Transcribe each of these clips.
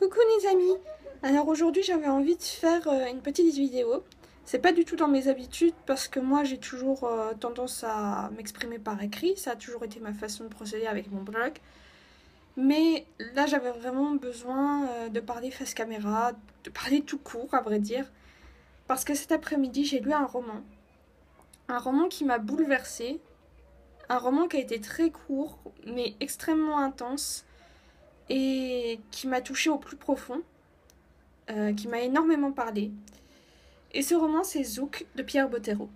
Coucou les amis Alors aujourd'hui j'avais envie de faire euh, une petite vidéo. C'est pas du tout dans mes habitudes parce que moi j'ai toujours euh, tendance à m'exprimer par écrit. Ça a toujours été ma façon de procéder avec mon blog. Mais là j'avais vraiment besoin euh, de parler face caméra, de parler tout court à vrai dire. Parce que cet après-midi j'ai lu un roman. Un roman qui m'a bouleversée. Un roman qui a été très court mais extrêmement intense et qui m'a touchée au plus profond, euh, qui m'a énormément parlé. Et ce roman, c'est Zouk de Pierre Bottero.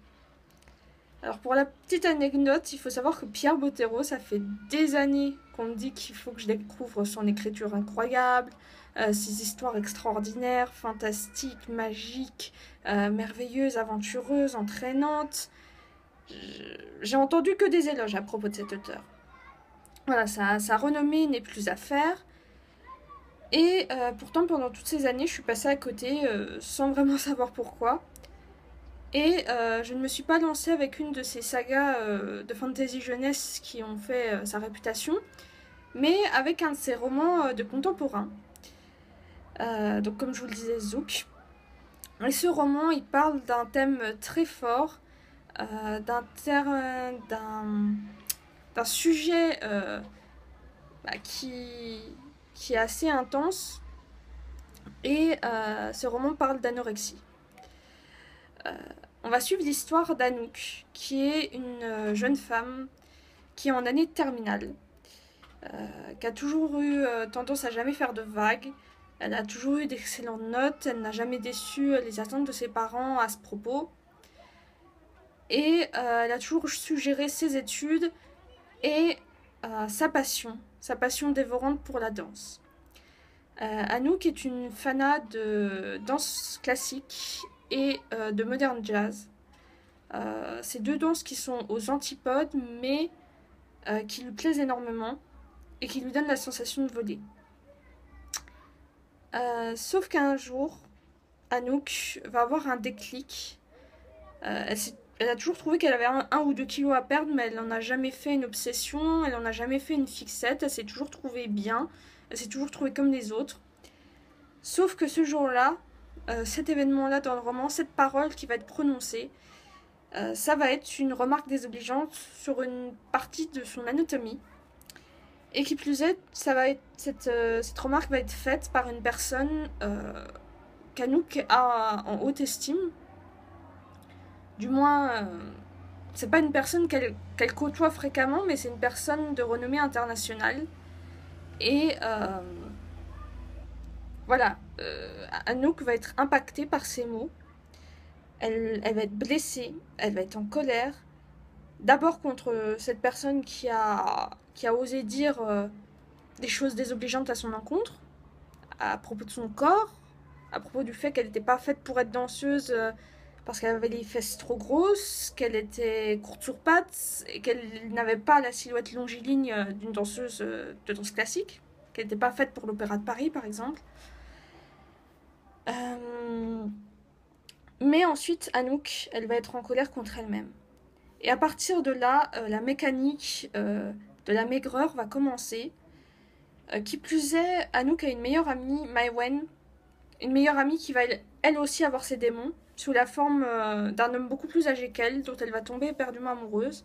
Alors pour la petite anecdote, il faut savoir que Pierre Bottero, ça fait des années qu'on me dit qu'il faut que je découvre son écriture incroyable, euh, ses histoires extraordinaires, fantastiques, magiques, euh, merveilleuses, aventureuses, entraînantes. J'ai entendu que des éloges à propos de cet auteur. Voilà, sa, renommée n'est plus à faire. Et euh, pourtant, pendant toutes ces années, je suis passée à côté euh, sans vraiment savoir pourquoi. Et euh, je ne me suis pas lancée avec une de ces sagas de fantasy jeunesse qui ont fait sa réputation, mais avec un de ses romans de contemporains. donc, comme je vous le disais, Zouk. Et ce roman, il parle d'un thème très fort, d'un d'un sujet bah, qui qui est assez intense. Et euh, ce roman parle d'anorexie. Euh, on va suivre l'histoire d'Anouk, qui est une euh, jeune femme qui est en année terminale, qui a toujours eu tendance à jamais faire de vagues. Elle a toujours eu d'excellentes notes, elle n'a jamais déçu les attentes de ses parents à ce propos. Et elle a toujours su gérer ses études et sa passion, sa passion dévorante pour la danse. Euh, Anouk est une fanat de danse classique et euh, de modern jazz. Euh, ces deux danses qui sont aux antipodes, mais euh, qui lui plaisent énormément et qui lui donnent la sensation de voler. sauf qu'un jour, Anouk va avoir un déclic. Elle, elle, a toujours trouvé qu'elle avait un, ou deux kilos à perdre, mais elle n'en a jamais fait une obsession, elle n'en a jamais fait une fixette, elle s'est toujours trouvée bien, elle s'est toujours trouvée comme les autres. Sauf que ce jour-là, euh, cet événement-là dans le roman, cette parole qui va être prononcée, euh, ça va être une remarque désobligeante sur une partie de son anatomie. Et qui plus est, ça va être, cette, euh, cette remarque va être faite par une personne qu'Anouk a en haute estime. Du moins, euh, c'est pas une personne qu'elle côtoie fréquemment, mais c'est une personne de renommée internationale. Et euh, voilà, euh, Anouk va être impactée par ces mots. Elle, elle, va être blessée, elle va être en colère. D'abord contre cette personne qui a, qui a osé dire euh, des choses désobligeantes à son encontre, à propos de son corps, à propos du fait qu'elle n'était pas faite pour être danseuse parce qu'elle avait les fesses trop grosses, qu'elle était courte sur pattes et qu'elle n'avait pas la silhouette longiligne euh, d'une danseuse euh, de danse classique, qu'elle n'était pas faite pour l'Opéra de Paris par exemple. Euh... Mais ensuite, Anouk, elle va être en colère contre elle-même. Et à partir de là, la mécanique de la maigreur va commencer. Qui plus est, Anouk a une meilleure amie, Maïwen, une meilleure amie qui va elle aussi avoir ses démons, sous la forme euh, d'un homme beaucoup plus âgé qu'elle, dont elle va tomber éperdument amoureuse.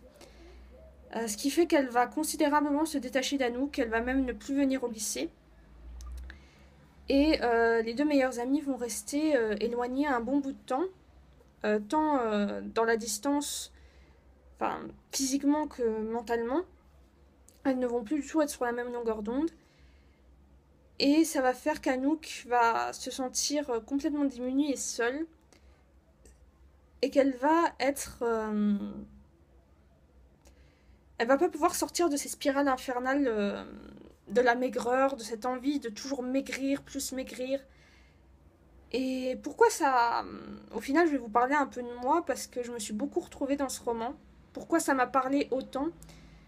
Euh, ce qui fait qu'elle va considérablement se détacher d'Anouk, qu'elle va même ne plus venir au lycée. Et euh, les deux meilleures amies vont rester éloignées un bon bout de temps, tant dans la distance, enfin physiquement que mentalement. Elles ne vont plus du tout être sur la même longueur d'onde. Et ça va faire qu'Anouk va se sentir complètement diminuée et seule. Et qu'elle va être... Euh... Elle va pas pouvoir sortir de ces spirales infernales euh, de la maigreur, de cette envie de toujours maigrir, plus maigrir. Et pourquoi ça... Au final, je vais vous parler un peu de moi parce que je me suis beaucoup retrouvée dans ce roman. Pourquoi ça m'a parlé autant?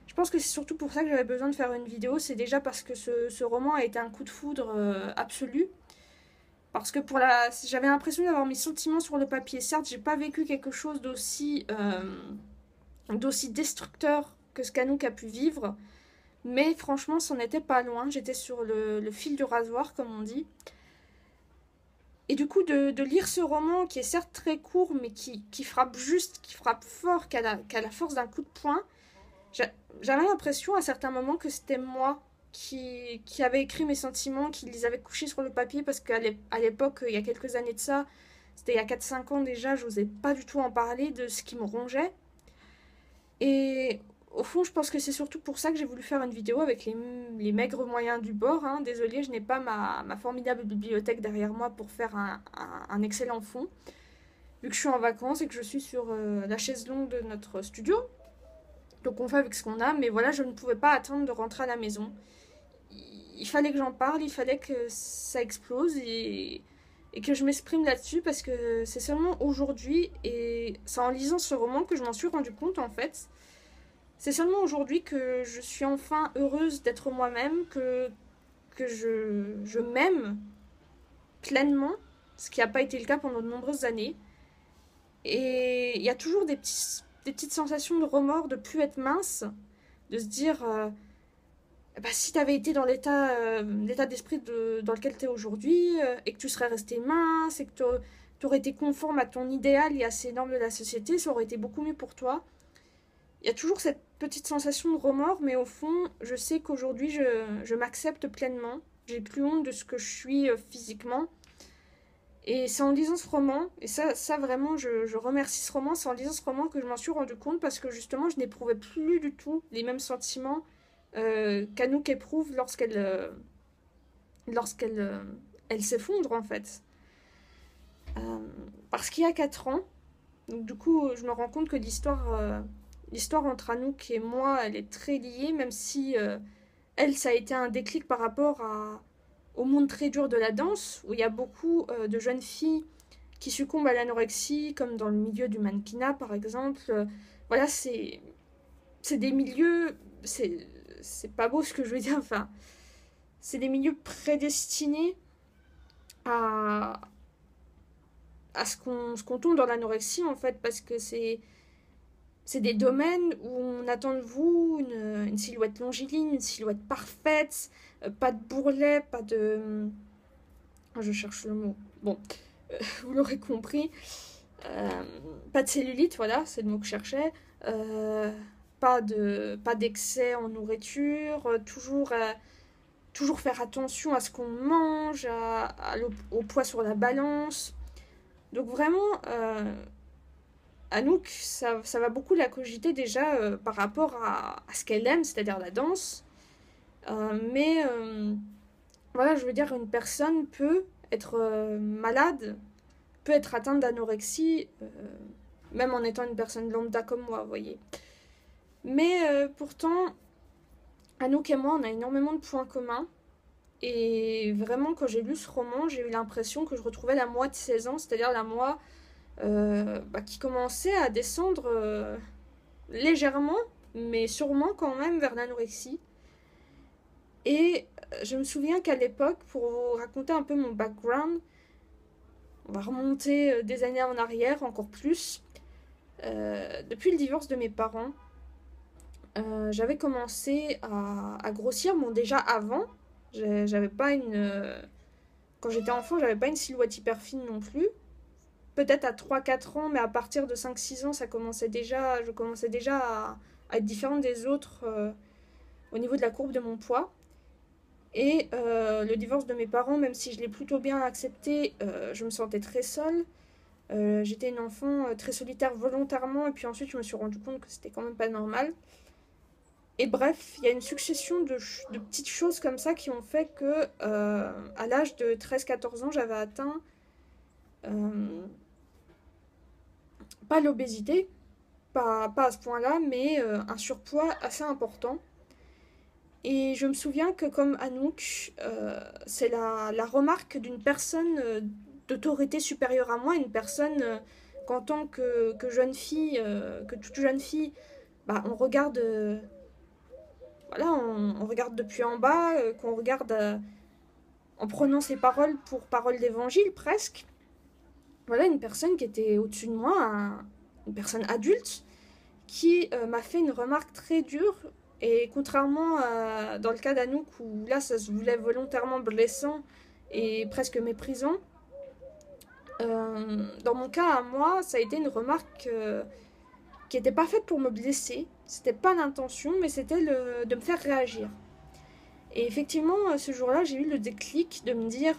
Je pense que c'est surtout pour ça que j'avais besoin de faire une vidéo. C'est déjà parce que ce, ce, roman a été un coup de foudre euh, absolu. Parce que pour la... j'avais l'impression d'avoir mes sentiments sur le papier. Certes, j'ai pas vécu quelque chose d'aussi... Euh, d'aussi destructeur que ce qu'Anouk a pu vivre. Mais franchement, c'en était pas loin. J'étais sur le, fil du rasoir, comme on dit. Et du coup, de, lire ce roman, qui est certes très court, mais qui, frappe juste, qui frappe fort, qui a la, force d'un coup de poing, j'avais l'impression à certains moments que c'était moi qui, qui avait écrit mes sentiments, qui les avait couchés sur le papier, parce qu'à l'époque, il y a quelques années de ça, c'était il y a 4-5 ans déjà, je n'osais pas du tout en parler de ce qui me rongeait. Et au fond, je pense que c'est surtout pour ça que j'ai voulu faire une vidéo avec les, maigres moyens du bord. Hein. Désolée, je n'ai pas ma, formidable bibliothèque derrière moi pour faire un, excellent fond. Vu que je suis en vacances et que je suis sur euh, la chaise longue de notre studio. Donc on fait avec ce qu'on a. Mais voilà, je ne pouvais pas attendre de rentrer à la maison. Il, fallait que j'en parle, il fallait que ça explose et, que je m'exprime là-dessus parce que c'est seulement aujourd'hui et c'est en lisant ce roman que je m'en suis rendu compte en fait c'est seulement aujourd'hui que je suis enfin heureuse d'être moi-même, que, je, m'aime pleinement, ce qui n'a pas été le cas pendant de nombreuses années. Et il y a toujours des, petits, petites sensations de remords, de plus être mince, de se dire, euh, bah, si tu avais été dans l'état euh, d'esprit dans lequel tu es aujourd'hui, euh, et que tu serais resté mince, et que tu aurais été conforme à ton idéal et à ces normes de la société, ça aurait été beaucoup mieux pour toi. Il y a toujours cette petite sensation de remords, mais au fond, je sais qu'aujourd'hui, je, m'accepte pleinement. J'ai plus honte de ce que je suis euh, physiquement. Et c'est en lisant ce roman, et ça, ça vraiment, je, remercie ce roman, c'est en lisant ce roman que je m'en suis rendu compte parce que justement, je n'éprouvais plus du tout les mêmes sentiments euh, éprouve lorsqu'elle euh, lorsqu'elle euh, elle s'effondre en fait. parce qu'il y a 4 ans, donc du coup, je me rends compte que l'histoire l'histoire entre Anouk et moi, elle est très liée, même si euh, elle, ça a été un déclic par rapport au monde très dur de la danse, où il y a beaucoup euh, de jeunes filles qui succombent à l'anorexie, comme dans le milieu du mannequinat, par exemple. Euh, voilà, c'est, des milieux, c'est pas beau ce que je veux dire, enfin, c'est des milieux prédestinés à, à ce qu'on, qu'on tombe dans l'anorexie, en fait, parce que c'est c'est des domaines où on attend de vous une, silhouette longiligne, une silhouette parfaite, euh, pas de bourrelet, pas de... Ah, je cherche le mot. Bon, euh, vous l'aurez compris. Euh, pas de cellulite, voilà, c'est le mot que je cherchais. Pas de pas d'excès en nourriture, toujours, toujours faire attention à ce qu'on mange, au poids sur la balance. Donc vraiment Anouk, ça, ça, va beaucoup la cogiter déjà euh, par rapport à, ce qu'elle aime, c'est-à-dire la danse. Euh, mais euh, voilà, je veux dire, une personne peut être malade, peut être atteinte d'anorexie, même en étant une personne lambda comme moi, vous voyez. Mais pourtant, Anouk et moi, on a énormément de points communs. Et vraiment, quand j'ai lu ce roman, j'ai eu l'impression que je retrouvais la moi de 16 ans, c'est-à-dire la moi euh, bah, qui commençait à descendre euh, légèrement, mais sûrement quand même vers l'anorexie. Et euh, je me souviens qu'à l'époque, pour vous raconter un peu mon background, on va remonter des années en arrière, encore plus. depuis le divorce de mes parents, j'avais commencé à, grossir. Bon, déjà avant, j'avais pas une. Quand j'étais enfant, j'avais pas une silhouette hyper fine non plus peut-être à 3-4 ans, mais à partir de 5-6 ans, ça commençait déjà, je commençais déjà à, être différente des autres euh, au niveau de la courbe de mon poids. Et euh, le divorce de mes parents, même si je l'ai plutôt bien accepté, euh, je me sentais très seule. J'étais une enfant très solitaire volontairement, et puis ensuite je me suis rendu compte que c'était quand même pas normal. Et bref, il y a une succession de, petites choses comme ça qui ont fait que, à l'âge de 13-14 ans, j'avais atteint pas l'obésité, pas, pas, à ce point-là, mais euh, un surpoids assez important. Et je me souviens que comme Anouk, euh, c'est la, la, remarque d'une personne euh, d'autorité supérieure à moi, une personne qu'en tant que, que, jeune fille, que toute jeune fille, bah, on regarde, voilà, on, regarde depuis en bas, qu'on regarde en prenant ses paroles pour paroles d'évangile presque. Voilà une personne qui était au-dessus de moi, une personne adulte, qui euh, m'a fait une remarque très dure. Et contrairement à, dans le cas d'Anouk, où là ça se voulait volontairement blessant et presque méprisant, euh, dans mon cas à moi, ça a été une remarque euh, qui n'était pas faite pour me blesser. C'était pas l'intention, mais c'était de me faire réagir. Et effectivement, ce jour-là, j'ai eu le déclic de me dire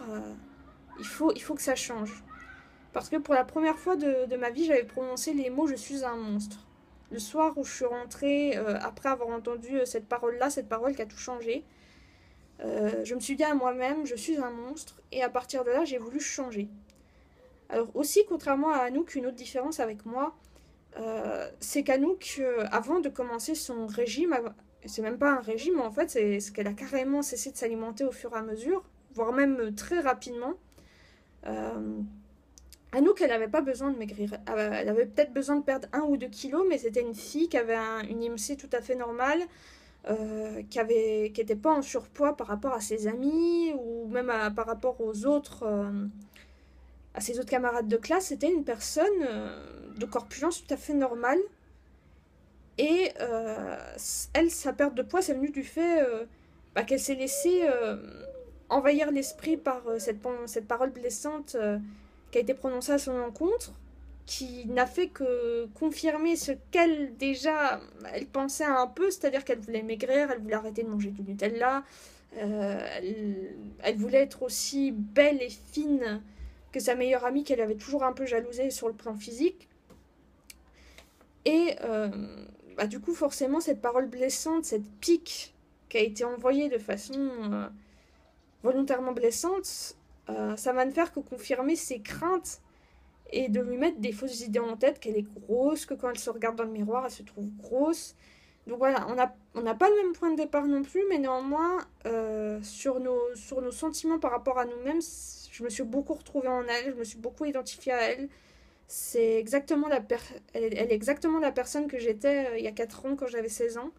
il, faut, il faut que ça change. Parce que pour la première fois de, de ma vie, j'avais prononcé les mots Je suis un monstre. Le soir où je suis rentrée, euh, après avoir entendu euh, cette parole-là, cette parole qui a tout changé, euh, je me suis dit à moi-même Je suis un monstre. Et à partir de là, j'ai voulu changer. Alors, aussi, contrairement à Anouk, une autre différence avec moi, c'est qu'Anouk, avant de commencer son régime, c'est même pas un régime en fait, c'est ce qu'elle a carrément cessé de s'alimenter au fur et à mesure, voire même très rapidement. Anouk, elle n'avait pas besoin de maigrir. Euh, elle avait peut-être besoin de perdre un ou deux kilos, mais c'était une fille qui avait une IMC tout à fait normale, euh, qui n'était pas en surpoids par rapport à ses amis ou même par rapport aux autres, euh, à ses autres camarades de classe. C'était une personne de corpulence tout à fait normale. Et elle, sa perte de poids, c'est venu du fait bah, qu'elle s'est laissée envahir l'esprit par cette, parole blessante qui a été prononcé à son encontre, qui n'a fait que confirmer ce qu'elle déjà elle pensait un peu, c'est-à-dire qu'elle voulait maigrir, elle voulait arrêter de manger du Nutella, euh, elle, voulait être aussi belle et fine que sa meilleure amie qu'elle avait toujours un peu jalousée sur le plan physique. Et euh, bah, du coup, forcément, cette parole blessante, cette pique qui a été envoyée de façon euh, volontairement blessante, euh, ça va ne faire que confirmer ses craintes et de lui mettre des fausses idées en tête, qu'elle est grosse, que quand elle se regarde dans le miroir, elle se trouve grosse. Donc voilà, on n'a on pas le même point de départ non plus, mais néanmoins, sur, nos, sur nos sentiments par rapport à nous-mêmes, je me suis beaucoup retrouvée en elle, je me suis beaucoup identifiée à elle. C'est exactement la elle, est exactement la personne que j'étais euh, il y a 4 ans quand j'avais 16 ans.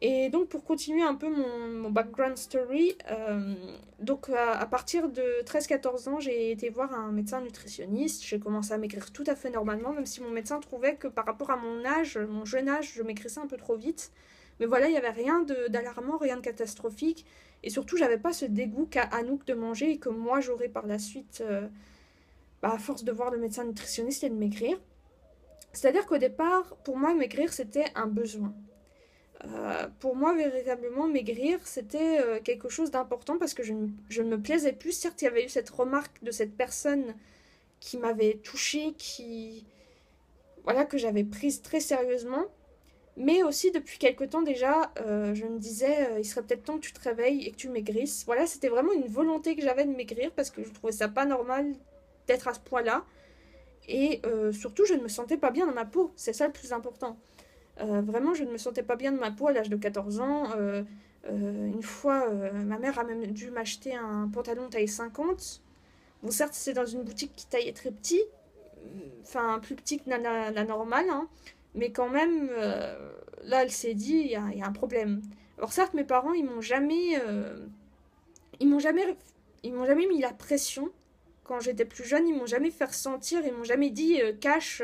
Et donc pour continuer un peu mon, background story, euh, donc à, partir de 13-14 ans, j'ai été voir un médecin nutritionniste. J'ai commencé à maigrir tout à fait normalement, même si mon médecin trouvait que par rapport à mon âge, mon jeune âge, je maigrissais un peu trop vite. Mais voilà, il n'y avait rien d'alarmant, rien de catastrophique. Et surtout, j'avais pas ce dégoût qu'a Anouk de manger et que moi j'aurais par la suite, euh, bah, à force de voir le médecin nutritionniste et de maigrir. C'est-à-dire qu'au départ, pour moi, maigrir, c'était un besoin. Euh, pour moi, véritablement, maigrir, c'était euh, quelque chose d'important parce que je, ne me plaisais plus. Certes, il y avait eu cette remarque de cette personne qui m'avait touchée, qui. Voilà, que j'avais prise très sérieusement. Mais aussi, depuis quelque temps déjà, euh, je me disais, il serait peut-être temps que tu te réveilles et que tu maigrisses. Voilà, c'était vraiment une volonté que j'avais de maigrir parce que je trouvais ça pas normal d'être à ce point-là. Et surtout, je ne me sentais pas bien dans ma peau. C'est ça le plus important. Euh, vraiment, je ne me sentais pas bien de ma peau à l'âge de 14 ans. Euh, euh, une fois, ma mère a même dû m'acheter un pantalon taille 50. Bon, certes, c'est dans une boutique qui taillait très petit, enfin plus petit que la, la, normale, hein, mais quand même, là, elle s'est dit, il y a, un problème. Alors certes, mes parents, ils m'ont jamais, ils m'ont jamais, ils m'ont jamais mis la pression. Quand j'étais plus jeune, ils m'ont jamais fait ressentir, ils m'ont jamais dit, cache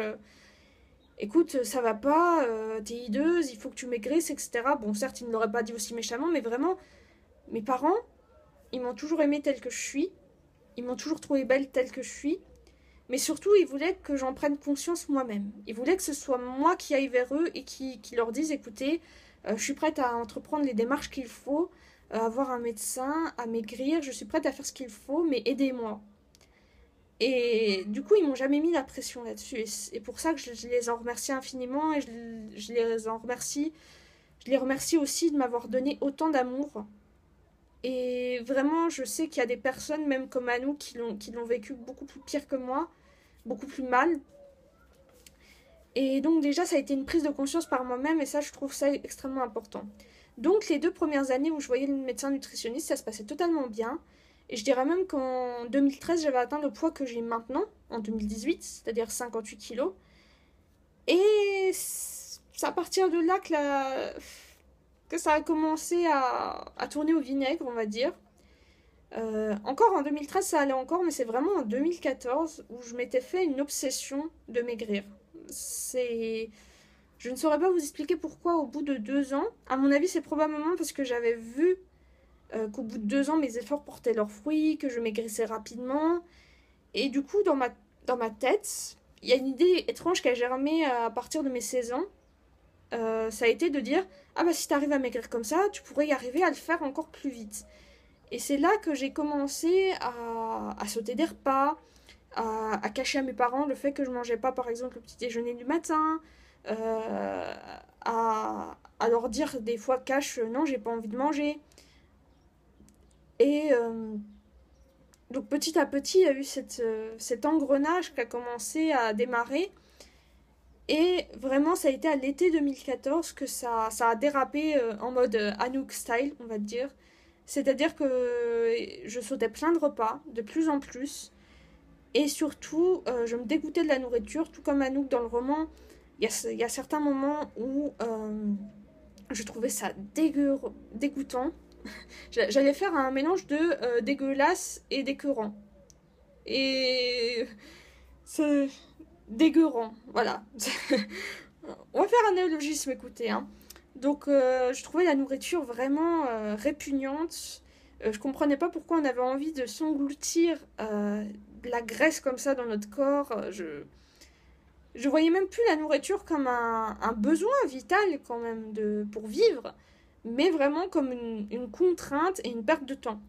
écoute, ça va pas, euh, t'es hideuse, il faut que tu maigrisses, etc. Bon, certes, ils ne l'auraient pas dit aussi méchamment, mais vraiment, mes parents, ils m'ont toujours aimée telle que je suis, ils m'ont toujours trouvée belle telle que je suis, mais surtout, ils voulaient que j'en prenne conscience moi-même. Ils voulaient que ce soit moi qui aille vers eux et qui, leur dise, écoutez, euh, je suis prête à entreprendre les démarches qu'il faut, euh, avoir un médecin, à maigrir, je suis prête à faire ce qu'il faut, mais aidez-moi. Et du coup, ils m'ont jamais mis la pression là-dessus. Et pour ça que je, les en remercie infiniment et je, les en remercie. Je les remercie aussi de m'avoir donné autant d'amour. Et vraiment, je sais qu'il y a des personnes, même comme à nous, qui l'ont vécu beaucoup plus pire que moi, beaucoup plus mal. Et donc déjà, ça a été une prise de conscience par moi-même et ça, je trouve ça extrêmement important. Donc les deux premières années où je voyais le médecin nutritionniste, ça se passait totalement bien. Et je dirais même qu'en 2013, j'avais atteint le poids que j'ai maintenant, en 2018, c'est-à-dire 58 kilos. Et c'est à partir de là que, la... que ça a commencé à... à, tourner au vinaigre, on va dire. Euh, encore en 2013, ça allait encore, mais c'est vraiment en 2014 où je m'étais fait une obsession de maigrir. C'est. Je ne saurais pas vous expliquer pourquoi au bout de deux ans. À mon avis, c'est probablement parce que j'avais vu euh, qu'au bout de deux ans, mes efforts portaient leurs fruits, que je maigrissais rapidement. Et du coup, dans ma, dans ma tête, il y a une idée étrange qui a germé à partir de mes 16 ans. Euh, ça a été de dire Ah bah si tu arrives à maigrir comme ça, tu pourrais y arriver à le faire encore plus vite. Et c'est là que j'ai commencé à, à, sauter des repas, à, cacher à mes parents le fait que je mangeais pas par exemple le petit déjeuner du matin, euh, à, à, leur dire des fois cache non j'ai pas envie de manger. Et euh, donc petit à petit, il y a eu cette, euh, cet engrenage qui a commencé à démarrer. Et vraiment, ça a été à l'été 2014 que ça, ça a dérapé euh, en mode Anouk style, on va dire. C'est-à-dire que je sautais plein de repas, de plus en plus. Et surtout, je me dégoûtais de la nourriture, tout comme Anouk dans le roman. Il y a, certains moments où je trouvais ça dégoûtant. J'allais faire un mélange de euh, dégueulasse et d'écœurant. Et c'est dégueurant, voilà. On va faire un néologisme, écoutez. Hein. Donc, euh, je trouvais la nourriture vraiment euh, répugnante. je comprenais pas pourquoi on avait envie de s'engloutir de la graisse comme ça dans notre corps. je je voyais même plus la nourriture comme un, un besoin vital quand même de pour vivre mais vraiment comme une, contrainte et une perte de temps.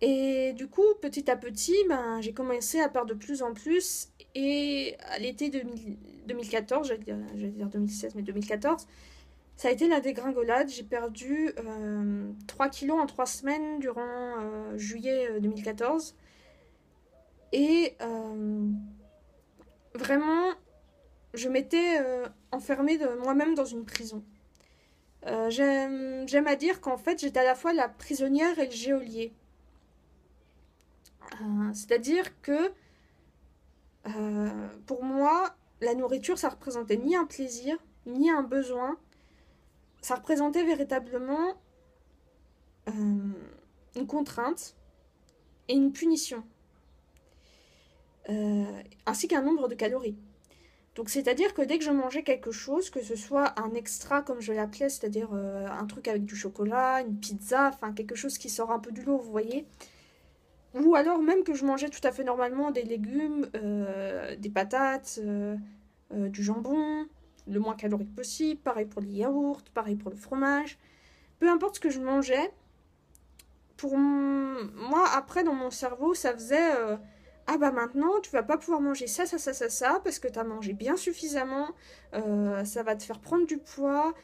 Et du coup, petit à petit, ben, j'ai commencé à perdre de plus en plus. Et à l'été 2014, j'allais dire, dire, 2016, mais 2014, ça a été la dégringolade. J'ai perdu 3 euh, kilos en 3 semaines durant euh, juillet 2014. Euh, et vraiment, je m'étais enfermée moi-même dans une prison. J'aime à dire qu'en fait, j'étais à la fois la prisonnière et le géolier. C'est-à-dire que pour moi, la nourriture, ça représentait ni un plaisir, ni un besoin. Ça représentait véritablement une contrainte et une punition, ainsi qu'un nombre de calories. Donc c'est-à-dire que dès que je mangeais quelque chose, que ce soit un extra comme je l'appelais, c'est-à-dire euh, un truc avec du chocolat, une pizza, enfin quelque chose qui sort un peu du lot, vous voyez, ou alors même que je mangeais tout à fait normalement des légumes, euh, des patates, euh, du jambon, le moins calorique possible, pareil pour les yaourts, pareil pour le fromage, peu importe ce que je mangeais, pour moi après dans mon cerveau ça faisait ah bah maintenant tu vas pas pouvoir manger ça, ça, ça, ça, ça, parce que tu as mangé bien suffisamment, euh, ça va te faire prendre du poids.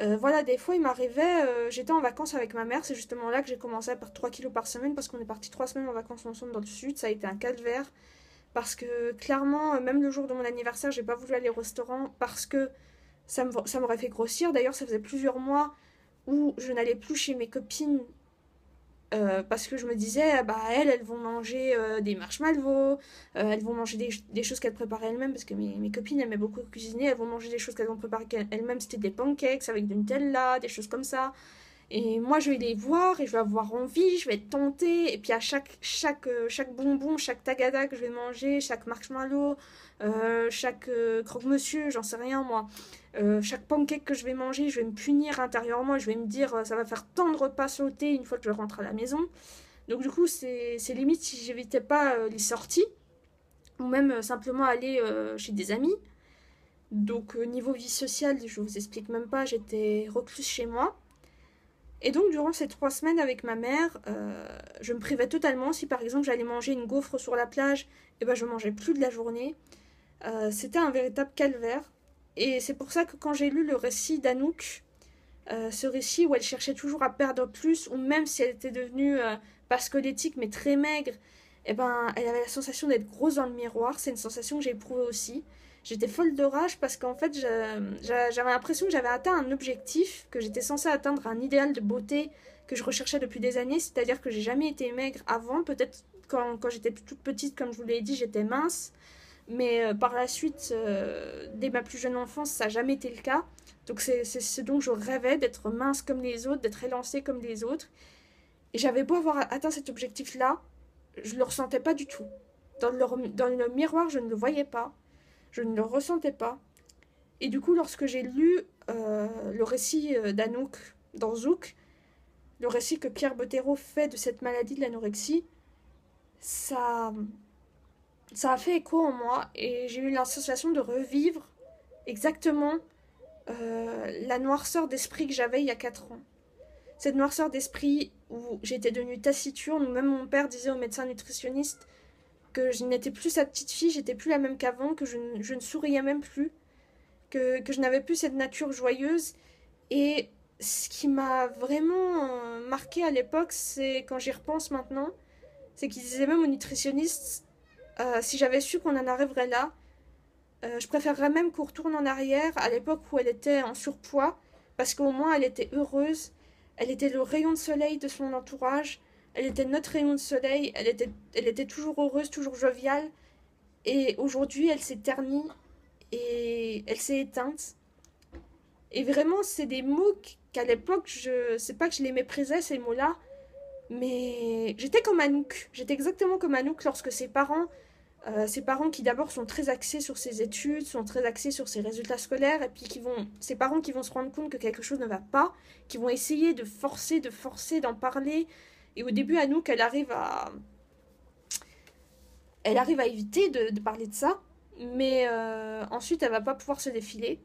Euh, voilà, des fois il m'arrivait, euh, j'étais en vacances avec ma mère, c'est justement là que j'ai commencé à perdre 3 kilos par semaine parce qu'on est parti 3 semaines en vacances ensemble dans le sud, ça a été un calvaire. Parce que clairement, même le jour de mon anniversaire, j'ai pas voulu aller au restaurant parce que ça m'aurait fait grossir. D'ailleurs, ça faisait plusieurs mois où je n'allais plus chez mes copines euh, parce que je me disais, bah elles, elles vont manger euh, des marshmallows, euh, elles vont manger des, des choses qu'elles préparaient elles-mêmes, parce que mes, mes, copines aimaient beaucoup cuisiner, elles vont manger des choses qu'elles ont préparées elles-mêmes, c'était des pancakes avec du Nutella, des choses comme ça. Et moi, je vais les voir et je vais avoir envie, je vais être tentée. Et puis à chaque, chaque, chaque bonbon, chaque tagada que je vais manger, chaque marshmallow, chaque croque-monsieur, j'en sais rien moi, euh, chaque pancake que je vais manger, je vais me punir intérieurement je vais me dire euh, ça va faire tant de repas sauter une fois que je rentre à la maison. Donc du coup, c'est limite si j'évitais pas euh, les sorties ou même simplement aller chez des amis. Donc niveau vie sociale, je vous explique même pas, j'étais recluse chez moi. Et donc durant ces trois semaines avec ma mère, je me privais totalement. Si par exemple j'allais manger une gaufre sur la plage, eh ben je mangeais plus de la journée. C'était un véritable calvaire. Et c'est pour ça que quand j'ai lu le récit d'Anouk, euh, ce récit où elle cherchait toujours à perdre plus, ou même si elle était devenue euh, pas squelettique mais très maigre, eh ben, elle avait la sensation d'être grosse dans le miroir. C'est une sensation que j'ai éprouvée aussi. J'étais folle de rage parce qu'en fait, j'avais l'impression que j'avais atteint un objectif, que j'étais censée atteindre un idéal de beauté que je recherchais depuis des années, c'est-à-dire que j'ai jamais été maigre avant. Peut-être quand, j'étais toute petite, comme je vous l'ai dit, j'étais mince. Mais euh, par la suite, euh, dès ma plus jeune enfance, ça n'a jamais été le cas. Donc c'est ce dont je rêvais, d'être mince comme les autres, d'être élancée comme les autres. Et j'avais beau avoir atteint cet objectif-là, je ne le ressentais pas du tout. Dans dans le miroir, je ne le voyais pas. Je ne le ressentais pas. Et du coup, lorsque j'ai lu euh, le récit euh, d'Anouk dans Zouk, le récit que Pierre Bottero fait de cette maladie de l'anorexie, ça, ça a fait écho en moi et j'ai eu l'association de revivre exactement euh, la noirceur d'esprit que j'avais il y a 4 ans. Cette noirceur d'esprit où j'étais devenue taciturne, où même mon père disait au médecin nutritionniste que je n'étais plus sa petite fille, j'étais plus la même qu'avant, que je, ne souriais même plus, que, que je n'avais plus cette nature joyeuse. Et ce qui m'a vraiment euh, marqué à l'époque, c'est quand j'y repense maintenant, c'est qu'il disait même au nutritionniste, euh, si j'avais su qu'on en arriverait là, euh, je préférerais même qu'on retourne en arrière à l'époque où elle était en surpoids, parce qu'au moins elle était heureuse, elle était le rayon de soleil de son entourage, elle était notre rayon de soleil, elle était, elle était toujours heureuse, toujours joviale, et aujourd'hui elle s'est ternie et elle s'est éteinte. Et vraiment, c'est des mots qu'à l'époque, je sais pas que je les méprisais, ces mots-là, mais j'étais comme Anouk. J'étais exactement comme Anouk lorsque ses parents, euh, ses parents qui d'abord sont très axés sur ses études, sont très axés sur ses résultats scolaires, et puis qui vont, ses parents qui vont se rendre compte que quelque chose ne va pas, qui vont essayer de forcer, de forcer, d'en parler. Et au début, Anouk, elle arrive à, elle arrive à éviter de, parler de ça, mais euh, ensuite, elle va pas pouvoir se défiler.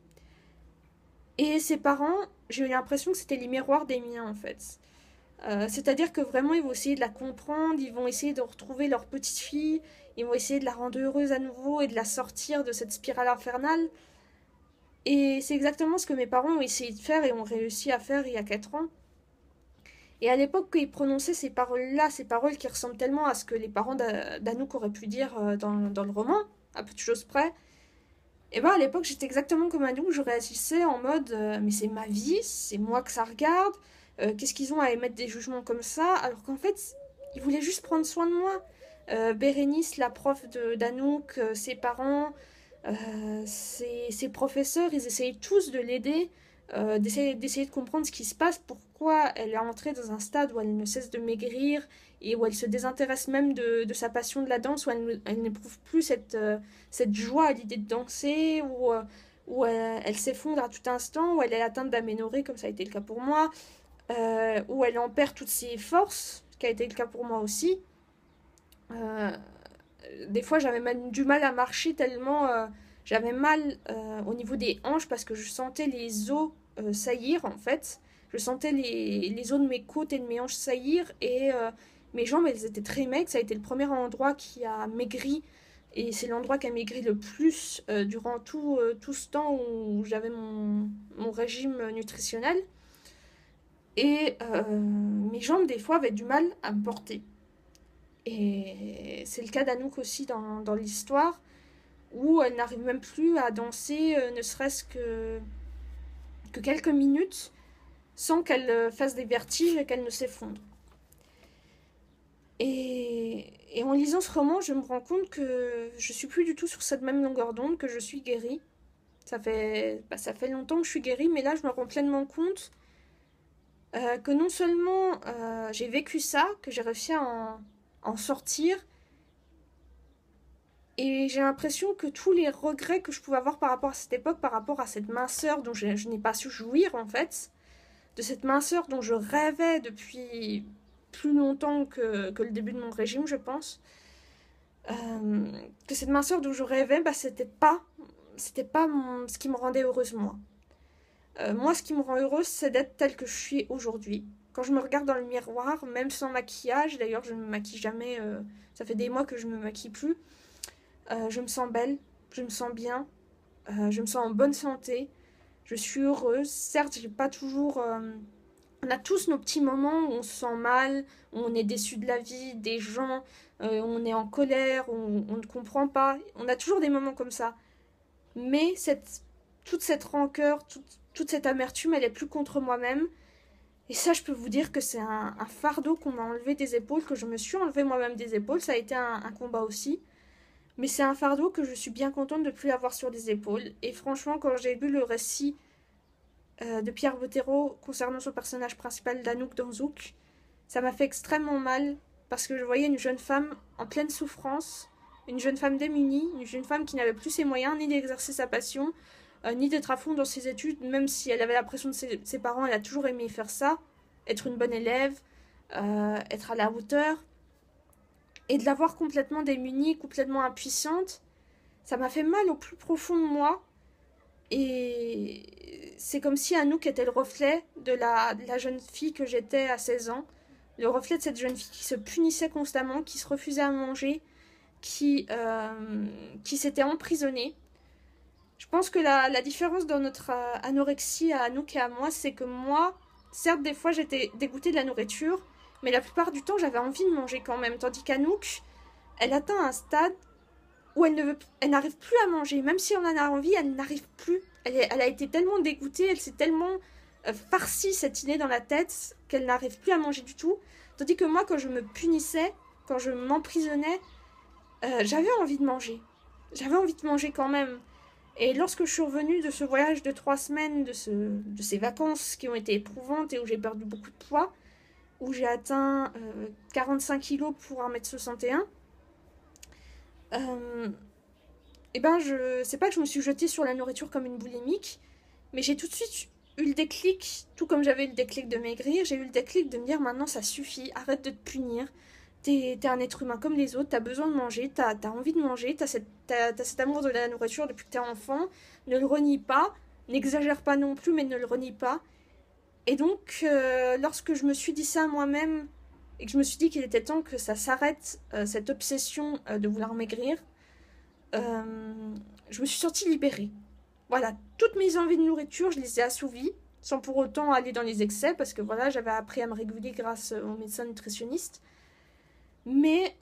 Et ses parents, j'ai eu l'impression que c'était les miroirs des miens en fait. Euh, c'est-à-dire que vraiment, ils vont essayer de la comprendre, ils vont essayer de retrouver leur petite fille, ils vont essayer de la rendre heureuse à nouveau et de la sortir de cette spirale infernale. Et c'est exactement ce que mes parents ont essayé de faire et ont réussi à faire il y a 4 ans. Et à l'époque, quand ils prononçaient ces paroles-là, ces paroles qui ressemblent tellement à ce que les parents d'Anouk auraient pu dire euh, dans, dans le roman, à peu de choses près, et ben à l'époque, j'étais exactement comme où je réagissais en mode euh, mais c'est ma vie, c'est moi que ça regarde, euh, qu'est-ce qu'ils ont à émettre des jugements comme ça? Alors qu'en fait, ils voulaient juste prendre soin de moi. Bérénice, la prof d'Anouk, ses parents, ses, ses, professeurs, ils essayaient tous de l'aider, d'essayer de comprendre ce qui se passe, elle est entrée dans un stade où elle ne cesse de maigrir et où elle se désintéresse même de, sa passion de la danse, où elle, n'éprouve plus cette, euh, cette joie à l'idée de danser, où, euh, où elle, s'effondre à tout instant, où elle est atteinte d'aménorrhée, comme ça a été le cas pour moi, euh, où elle en perd toutes ses forces, ce qui a été le cas pour moi aussi. des fois, j'avais même du mal à marcher tellement j'avais mal au niveau des hanches parce que je sentais les os saillir en fait. Je sentais les, les, os de mes côtes et de mes hanches saillir et mes jambes, elles étaient très maigres. Ça a été le premier endroit qui a maigri. Et c'est l'endroit qui a maigri le plus euh, durant tout, euh, tout ce temps où j'avais mon, régime nutritionnel. Et euh, mes jambes, des fois, avaient du mal à me porter. Et c'est le cas d'Anouk aussi dans, l'histoire, où elle n'arrive même plus à danser, ne serait-ce que quelques minutes, sans qu'elle fasse des vertiges et qu'elle ne s'effondre. Et, en lisant ce roman, je me rends compte que je suis plus du tout sur cette même longueur d'onde, que je suis guérie. Ça fait, bah, ça fait longtemps que je suis guérie, mais là, je me rends pleinement compte euh, que non seulement euh, j'ai vécu ça, que j'ai réussi à en, en sortir, et j'ai l'impression que tous les regrets que je pouvais avoir par rapport à cette époque, par rapport à cette minceur dont je n'ai pas su jouir, en fait, de cette minceur dont je rêvais depuis plus longtemps que, le début de mon régime, je pense. Euh, que cette minceur dont je rêvais, bah, c'était pas, c'était pas ce qui me rendait heureuse moi. Euh, moi, ce qui me rend heureuse, c'est d'être telle que je suis aujourd'hui. Quand je me regarde dans le miroir, même sans maquillage, d'ailleurs, je ne me maquille jamais, euh, ça fait des mois que je ne me maquille plus, je me sens belle, je me sens bien, je me sens en bonne santé, je suis heureuse. Certes, j'ai pas toujours on a tous nos petits moments où on se sent mal, où on est déçu de la vie, des gens, euh, on est en colère, on, on, ne comprend pas. On a toujours des moments comme ça. Mais cette, toute cette rancœur, toute, toute cette amertume, elle est plus contre moi-même. Et ça, je peux vous dire que c'est un, fardeau qu'on m'a enlevé des épaules, que je me suis enlevé moi-même des épaules. Ça a été un combat aussi. Mais c'est un fardeau que je suis bien contente de plus avoir sur les épaules. Et franchement, quand j'ai lu le récit euh, de Pierre Bottero concernant son personnage principal d'Anouk dans Zouk, ça m'a fait extrêmement mal parce que je voyais une jeune femme en pleine souffrance, une jeune femme démunie, une jeune femme qui n'avait plus ses moyens ni d'exercer sa passion, ni d'être à fond dans ses études, même si elle avait la pression de ses, ses parents, elle a toujours aimé faire ça, être une bonne élève, être à la hauteur. Et de la voir complètement démunie, complètement impuissante, ça m'a fait mal au plus profond de moi. Et c'est comme si Anouk était le reflet de la, la jeune fille que j'étais à 16 ans. Le reflet de cette jeune fille qui se punissait constamment, qui se refusait à manger, qui, euh, qui s'était emprisonnée. Je pense que la, la, différence dans notre euh, anorexie à Anouk et à moi, c'est que moi, certes, des fois j'étais dégoûtée de la nourriture, mais la plupart du temps j'avais envie de manger quand même. Tandis qu'Anouk, elle atteint un stade où elle ne veut, elle n'arrive plus à manger. Même si on en a envie, elle n'arrive plus. Elle, a été tellement dégoûtée, elle s'est tellement euh, farcie cette idée dans la tête qu'elle n'arrive plus à manger du tout. Tandis que moi, quand je me punissais, quand je m'emprisonnais, euh, j'avais envie de manger. J'avais envie de manger quand même. Et lorsque je suis revenue de ce voyage de trois semaines, de ces vacances qui ont été éprouvantes et où j'ai perdu beaucoup de poids, où j'ai atteint euh, 45 kilos pour 1m61, euh, et ben je sais pas que je me suis jetée sur la nourriture comme une boulimique, mais j'ai tout de suite eu le déclic, tout comme j'avais eu le déclic de maigrir, j'ai eu le déclic de me dire maintenant ça suffit, arrête de te punir. T'es es un être humain comme les autres, t'as besoin de manger, t'as as envie de manger, t'as as, cet amour de la nourriture depuis que t'es enfant, ne le renie pas, n'exagère pas non plus, mais ne le renie pas. Et donc, euh, lorsque je me suis dit ça moi-même, et que je me suis dit qu'il était temps que ça s'arrête, euh, cette obsession euh, de vouloir maigrir, je me suis sentie libérée. Voilà, toutes mes envies de nourriture, je les ai assouvies, sans pour autant aller dans les excès, parce que voilà, j'avais appris à me réguler grâce au médecin nutritionniste. Mais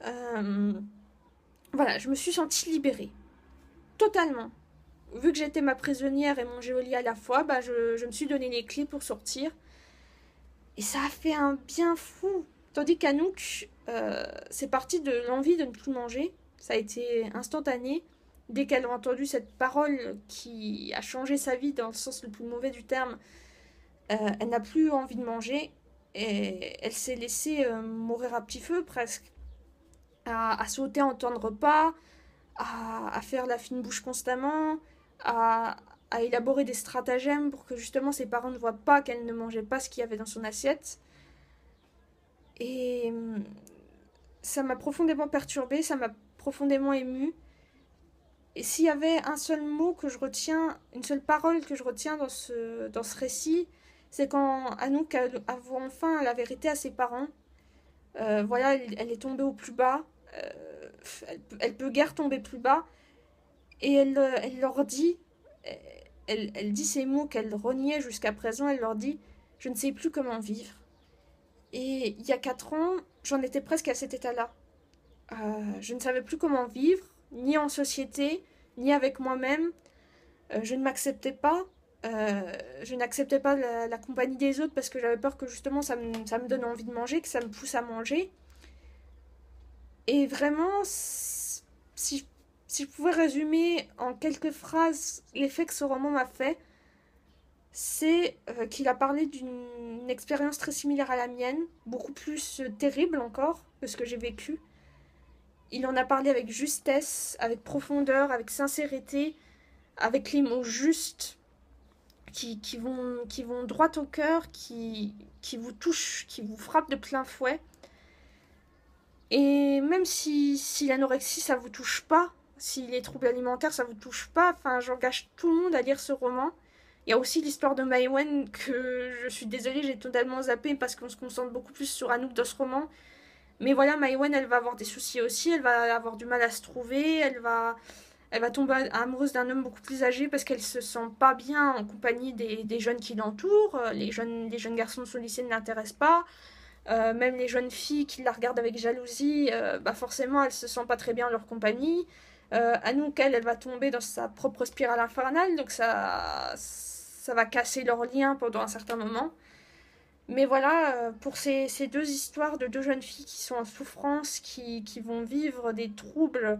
voilà, je me suis sentie libérée. Totalement. Vu que j'étais ma prisonnière et mon géolie à la fois, bah je, me suis donné les clés pour sortir. Et ça a fait un bien fou. Tandis qu'Anouk, euh, c'est parti de l'envie de ne plus manger. Ça a été instantané. Dès qu'elle a entendu cette parole qui a changé sa vie dans le sens le plus mauvais du terme, euh, elle n'a plus envie de manger et elle s'est laissée euh, mourir à petit feu presque. À, sauter en temps de repas, à, faire la fine bouche constamment, à, élaborer des stratagèmes pour que justement ses parents ne voient pas qu'elle ne mangeait pas ce qu'il y avait dans son assiette. Et hum, ça m'a profondément perturbée, ça m'a profondément émue. Et s'il y avait un seul mot que je retiens, une seule parole que je retiens dans ce, dans ce récit, c'est quand Anouk avoue enfin la vérité à ses parents. Euh, voilà, elle, est tombée au plus bas. Euh, elle, peut guère tomber plus bas. Et elle, elle leur dit, elle, elle dit ces mots qu'elle reniait jusqu'à présent, elle leur dit Je ne sais plus comment vivre. Et il y a quatre ans, j'en étais presque à cet état-là. Euh, je ne savais plus comment vivre, ni en société, ni avec moi-même. Euh, je ne m'acceptais pas. Euh, je n'acceptais pas la, compagnie des autres parce que j'avais peur que justement ça me, ça me donne envie de manger, que ça me pousse à manger. Et vraiment, si, si je pouvais résumer en quelques phrases l'effet que ce roman m'a fait, c'est euh, qu'il a parlé d'une expérience très similaire à la mienne, beaucoup plus euh, terrible encore que ce que j'ai vécu. Il en a parlé avec justesse, avec profondeur, avec sincérité, avec les mots justes qui, vont, qui droit au cœur, qui, vous touchent, qui vous frappent de plein fouet. Et même si, si l'anorexie ça vous touche pas, si les troubles alimentaires ça vous touche pas, enfin j'engage tout le monde à lire ce roman il y a aussi l'histoire de Maïwen que je suis désolée, j'ai totalement zappé parce qu'on se concentre beaucoup plus sur Anouk dans ce roman. Mais voilà, Maïwen, elle va avoir des soucis aussi, elle va avoir du mal à se trouver, elle va, elle va tomber amoureuse d'un homme beaucoup plus âgé parce qu'elle se sent pas bien en compagnie des, des jeunes qui l'entourent. Les jeunes, jeunes garçons de son lycée ne l'intéressent pas. Euh, même les jeunes filles qui la regardent avec jalousie, euh, bah forcément, elles se sentent pas très bien en leur compagnie. Euh, Anouk, elle, va tomber dans sa propre spirale infernale, donc ça ça va casser leur lien pendant un certain moment. Mais voilà, euh, pour ces, deux histoires de deux jeunes filles qui sont en souffrance, qui, vont vivre des troubles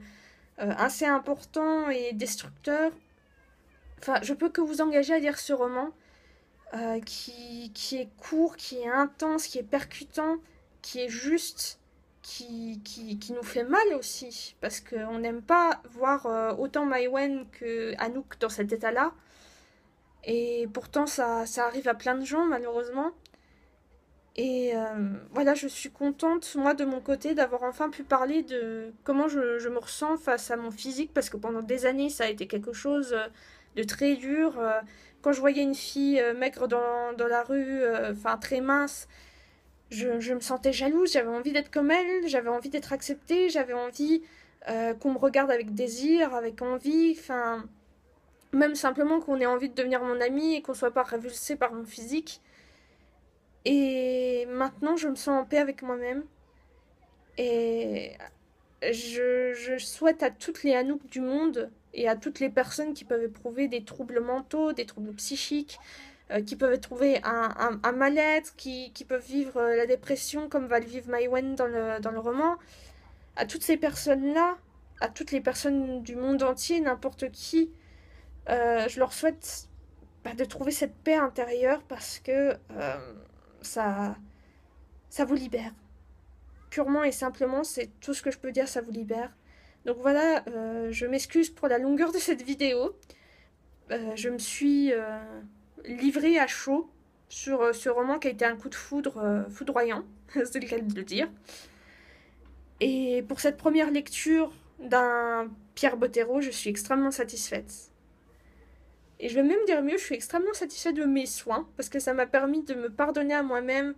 euh, assez importants et destructeurs, enfin, je peux que vous engager à lire ce roman euh, qui, qui, est court, qui est intense, qui est percutant, qui est juste, qui, qui, qui nous fait mal aussi, parce qu'on n'aime pas voir autant Maïwen que Anouk dans cet état-là. Et pourtant, ça, ça arrive à plein de gens, malheureusement. Et euh, voilà, je suis contente, moi, de mon côté, d'avoir enfin pu parler de comment je, je, me ressens face à mon physique, parce que pendant des années, ça a été quelque chose de très dur. Quand je voyais une fille maigre dans, dans la rue, enfin très mince, je, me sentais jalouse, j'avais envie d'être comme elle, j'avais envie d'être acceptée, j'avais envie euh, qu'on me regarde avec désir, avec envie, enfin, même simplement qu'on ait envie de devenir mon ami et qu'on soit pas révulsé par mon physique. Et maintenant, je me sens en paix avec moi-même. Et je, souhaite à toutes les Anouk du monde et à toutes les personnes qui peuvent éprouver des troubles mentaux, des troubles psychiques, qui peuvent trouver un, un, mal-être, qui, qui, peuvent vivre euh, la dépression comme va le vivre Maïwen dans le, dans le roman, à toutes ces personnes-là, à toutes les personnes du monde entier, n'importe qui, euh, je leur souhaite bah, de trouver cette paix intérieure parce que ça, ça vous libère. Purement et simplement, c'est tout ce que je peux dire, ça vous libère. Donc voilà, je m'excuse pour la longueur de cette vidéo. je me suis livré à chaud sur euh, ce roman qui a été un coup de foudre euh, foudroyant, c'est le cas de le dire. Et pour cette première lecture d'un Pierre Bottero, je suis extrêmement satisfaite. Et je vais même dire mieux, je suis extrêmement satisfaite de mes soins, parce que ça m'a permis de me pardonner à moi-même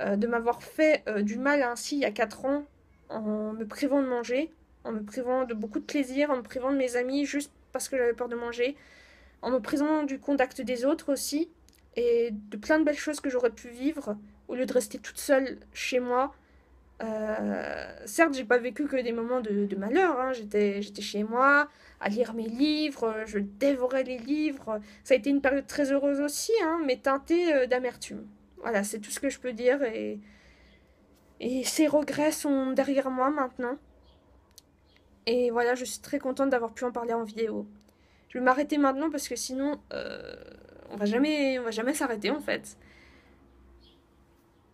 euh, de m'avoir fait du mal ainsi il y a 4 ans, en me privant de manger, en me privant de beaucoup de plaisir, en me privant de mes amis juste parce que j'avais peur de manger, en me privant du contact des autres aussi, et de plein de belles choses que j'aurais pu vivre, au lieu de rester toute seule chez moi. Euh, certes, j'ai pas vécu que des moments de, malheur, hein. j'étais, j'étais chez moi, à lire mes livres, je dévorais les livres. Ça a été une période très heureuse aussi, hein, mais teintée euh, d'amertume. Voilà, c'est tout ce que je peux dire, et, et ces regrets sont derrière moi maintenant. Et voilà, je suis très contente d'avoir pu en parler en vidéo. M'arrêter maintenant parce que sinon, euh, on va jamais, on va jamais s'arrêter en fait.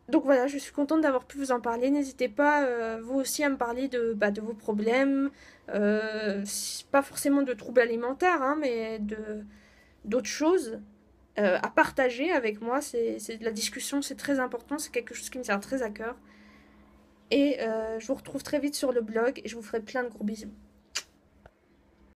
Donc voilà, je suis contente d'avoir pu vous en parler. N'hésitez pas, euh, vous aussi, à me parler de, bah, de vos problèmes. Euh, pas forcément de troubles alimentaires, hein, mais d'autres choses à partager avec moi. C'est la discussion, c'est très important. C'est quelque chose qui me tient très à cœur. Et je vous retrouve très vite sur le blog et je vous ferai plein de gros bisous.